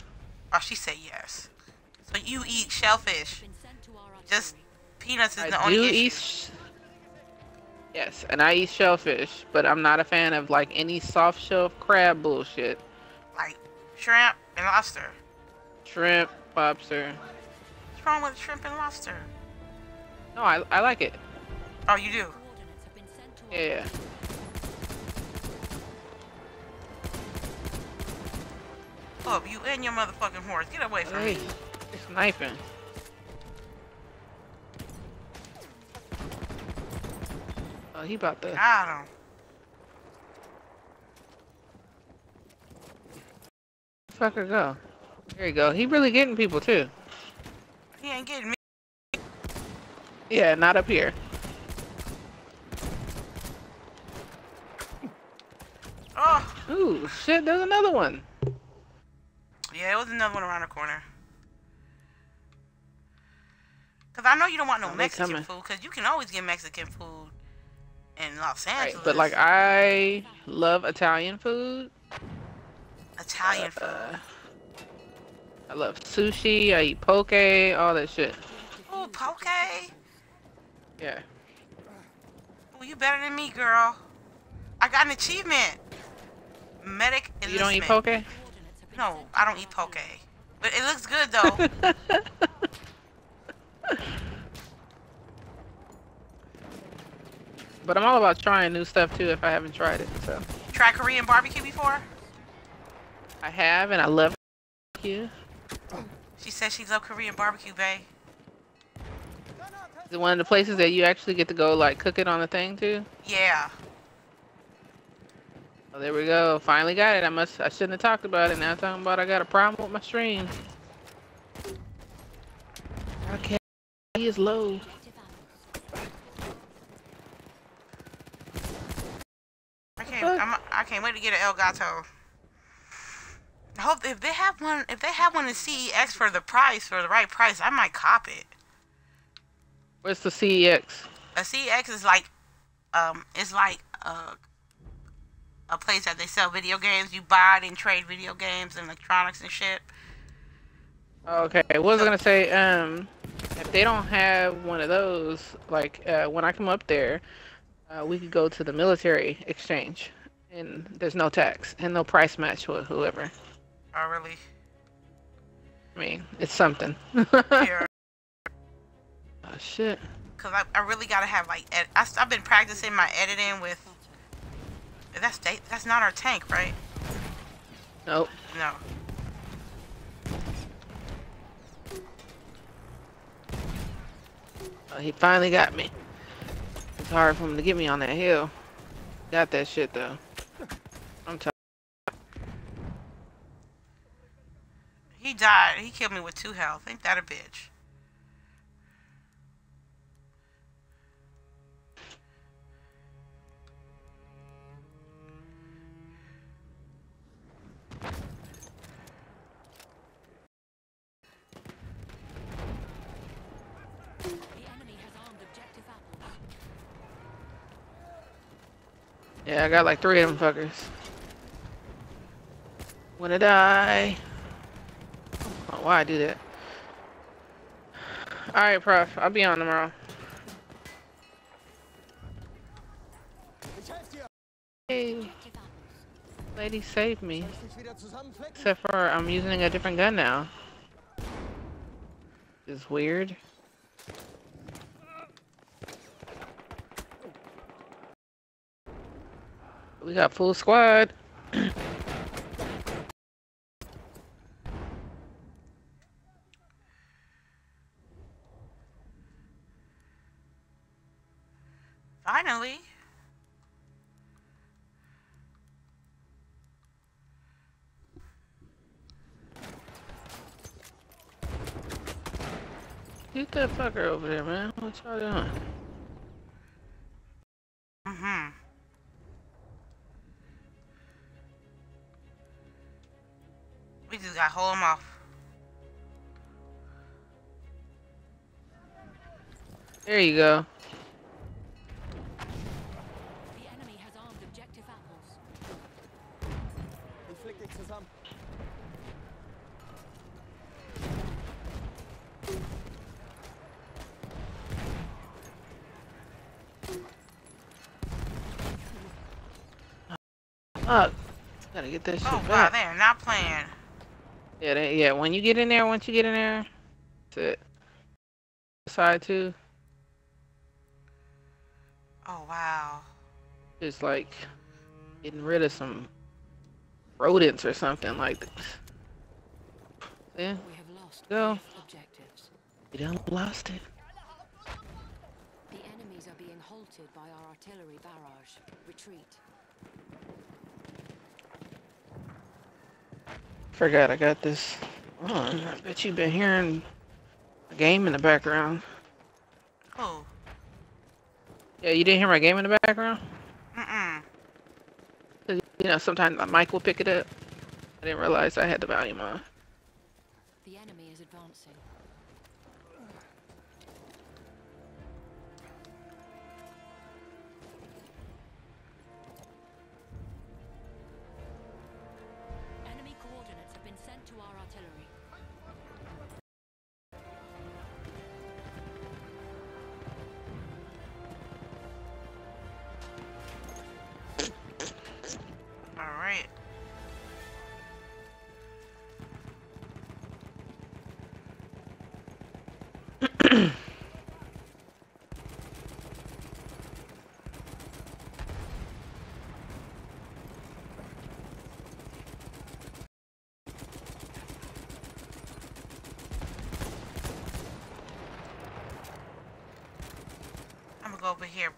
Oh, she said yes. So you eat shellfish.
Been sent to our artillery.
Just peanuts is
I
the only
do
issue.
eat. Yes, and I eat shellfish, but I'm not a fan of like any soft shell crab bullshit.
like shrimp and lobster.
Shrimp, lobster.
What's wrong with shrimp and lobster?
No, I I like it.
Oh, you do.
Coordinates have been sent to our
Yeah.
Oh, you and your motherfucking horse. Get away from
Hey,
me.
they're sniping. Oh, he about to.
Got him.
Fucker go. There you go. He really getting people too.
He ain't getting me.
Yeah, not up here.
Oh,
Ooh, shit, there's another one.
yeah, it was another one around the corner. Cause I know you don't want no
Oh,
Mexican food, cause you can always get Mexican food in Los Angeles.
Right,
Angeles.
but like I love Italian food.
Italian uh,
uh, food. I love sushi. I eat poke, all that shit.
Oh, poke.
Yeah.
Oh, you better than me, girl. I got an achievement. Medic enlistment.
You don't eat poke?
coordinates have been
No, I don't eat poke. But it looks good though.
but I'm all about trying new stuff too if I haven't tried it. So
Try Korean barbecue before?
I have, and I love you.
She says she loved Korean barbecue.
Granate!
Is it one of the places that you actually get to go like cook it on the thing too?
Yeah.
Oh, there we go. Finally got it. I must. I shouldn't have talked about it. Now I'm talking about I got a problem with my stream. Okay, he is low.
I can't. I'm, I can't wait to get an Elgato. I hope if they have one, if they have one in CEX for the price, for the right price, I might cop it.
Where's the CEX?
A CEX is like, um, it's like a, a place that they sell video games. You buy it and trade video games and electronics and shit.
Okay, what was I gonna say? Um, if they don't have one of those, like uh, when I come up there, uh, we could go to the military exchange, and there's no tax and no price match with whoever.
Oh, really?
I mean, it's something.
Yeah.
oh shit.
Cause I, I really gotta have like, ed- I, have been practicing my editing with. That's that's not our tank, right?
Nope.
No.
Uh, he finally got me. It's hard for him to get me on that hill. Got that shit though. I'm tired.
He died. He killed me with two health. Ain't that a bitch?
Yeah, I got like three of them fuckers. Wanna die? Oh, why I do that? Alright, Prof. I'll be on tomorrow. Hey, lady, save me. Except for I'm using a different gun now. Is weird. We got full squad.
Finally.
Get that fucker over there, man. What y'all doing?
Mm-hmm. We just got to hold him off.
There you go.
The enemy has armed objective apples.
Ich flick dich zusammen.
Fuck. Gotta get that shit
Oh, wow,
back.
they're not playing.
Yeah, they, yeah. When you get in there, once you get in there, that's it. Side two.
Oh, wow.
It's like getting rid of some rodents or something like that. Yeah,
We have lost
Go.
both objectives.
you done lost it.
The enemies are being halted by our artillery barrage. Retreat.
Forgot I got this on. I bet you've been hearing a game in the background.
Oh.
Yeah, you didn't hear my game in the background?
Mm-mm.
You know, sometimes my mic will pick it up. I didn't realize I had the volume on.
Over here.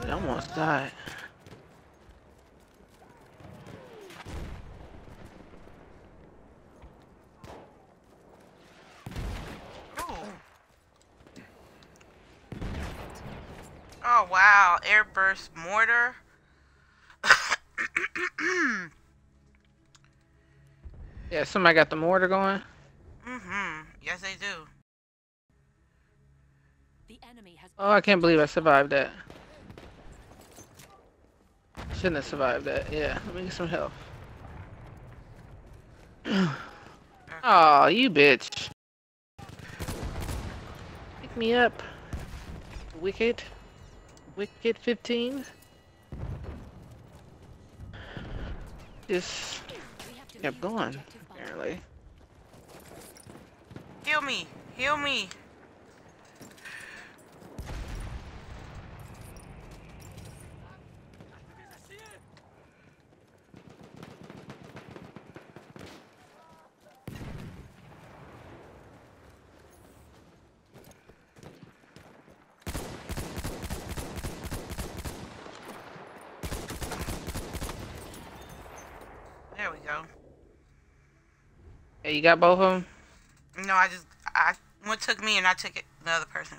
I almost died.
Oh wow, airburst mortar.
Yeah, somebody got the mortar going.
mm-hmm. Yes, they do.
Oh, I can't believe I survived that. Shouldn't have survived that. Yeah, let me get some health. oh, you bitch. Pick me up. Wicked. Wicked 15. Just kept going, apparently.
Heal me. Heal me. There we go.
Hey, you got both of them?
No, I just I one took me and I took it the other person.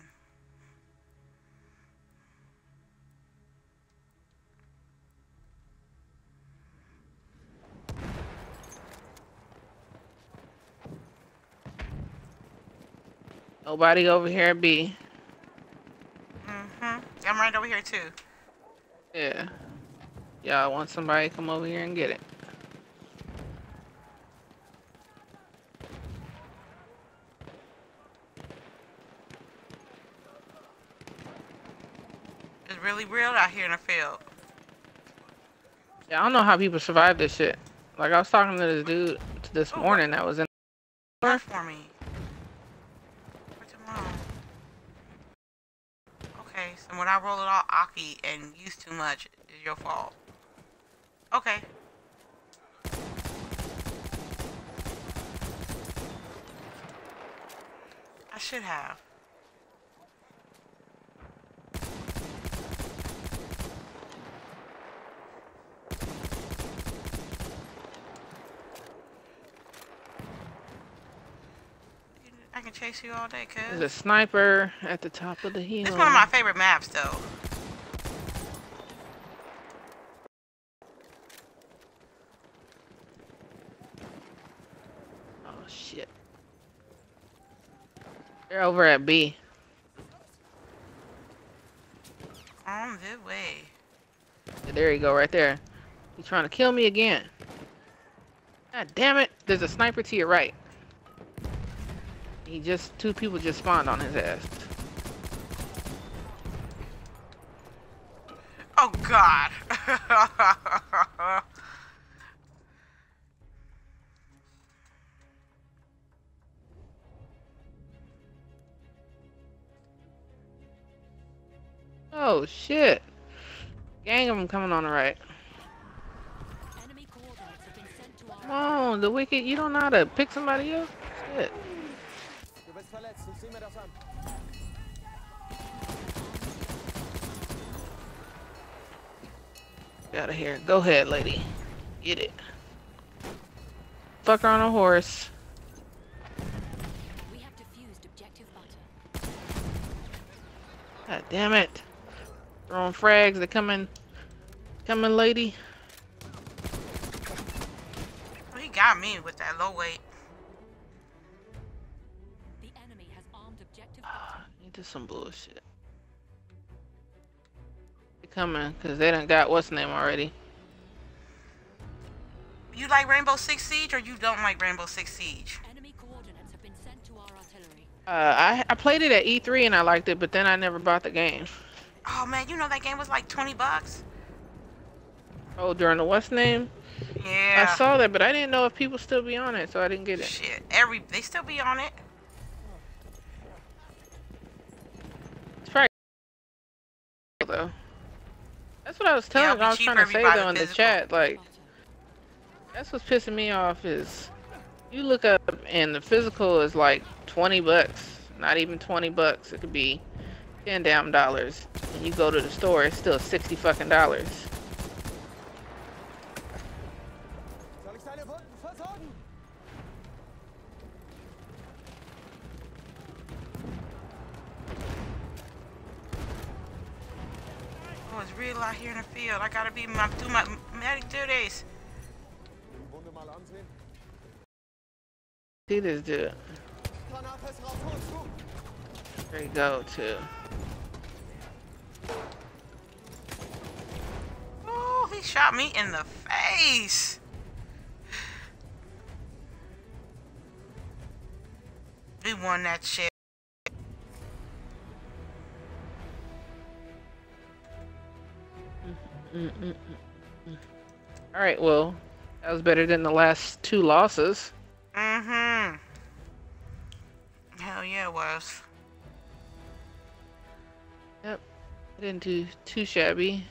Nobody over here B.
Mhm. I'm right over here too.
Yeah. Y'all want somebody to come over here and get it.
It's really real out here in the field.
Yeah, I don't know how people survive this shit. Like I was talking to this dude this
Oh,
morning that was in
Work for me. Your mom? Okay, so when I roll it all Aki and use too much, it's your fault. Okay. I should have. I can chase you all day, cuz.
There's a sniper at the top of the hill.
This is one of my favorite maps, though.
Oh shit. They're over at B.
On the way.
Yeah, there you go, right there. He's trying to kill me again. God damn it! There's a sniper to your right. He just two people just spawned on his ass.
Oh God.
Oh shit! Gang of them coming on the right.
Enemy coordinates have been sent to our
Come on, the wicked. You don't know how to pick somebody up. Shit. Out of here. Go ahead, lady. Get it. Fuck her on a horse.
We have defused objective butter.
God damn it. Throwing frags. They're coming. Coming, lady.
He got me with that low weight.
The enemy has armed objective butter.
Ah, Into some bullshit. They coming, because they done got what's name already.
You like Rainbow Six Siege or you don't like Rainbow Six Siege?
Enemy coordinates have been sent to our artillery.
Uh, I, I played it at E3 and I liked it, but then I never bought the game.
Oh man, you know that game was like 20 bucks?
Oh, during the what's name?
Yeah.
I saw that, but I didn't know if people still be on it, so I didn't get it.
Shit. Every they still be on it.
It's probably though. That's what I was telling.
it'll
I was trying to say though in the chat, like that's what's pissing me off is you look up and the physical is like 20 bucks, not even 20 bucks. It could be ten damn dollars. And you go to the store, it's still sixty fucking dollars.
Real out here in the field. I gotta be my do my medic duties.
Die Wunde mal ansehen.
See this dude.
Granate ist raus, hol zu!
There you go too.
Oh, he shot me in the face. We won that shit.
All right, well, that was better than the last two losses.
Mm-hmm. Hell yeah, it was.
Yep, didn't do too shabby.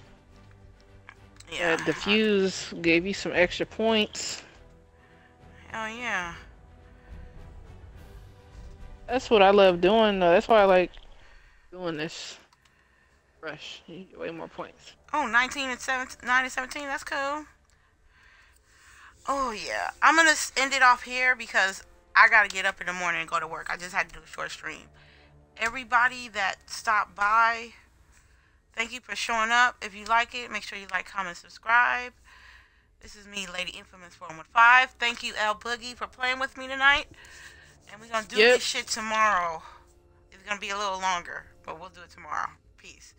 Yeah.
Uh, Diffuse gave you some extra points.
Hell yeah.
That's what I love doing. Though. That's why I like doing this. Rush, you get way more points.
Oh, 19 and 17, 9 and 17, that's cool. Oh, yeah. I'm going to end it off here because I got to get up in the morning and go to work. I just had to do a short stream. Everybody that stopped by, thank you for showing up. If you like it, make sure you like, comment, subscribe. This is me, Lady Infamous 415. Thank you, L Boogie, for playing with me tonight. And we're going to do
Yep.
this shit tomorrow. It's going to be a little longer, but we'll do it tomorrow. Peace.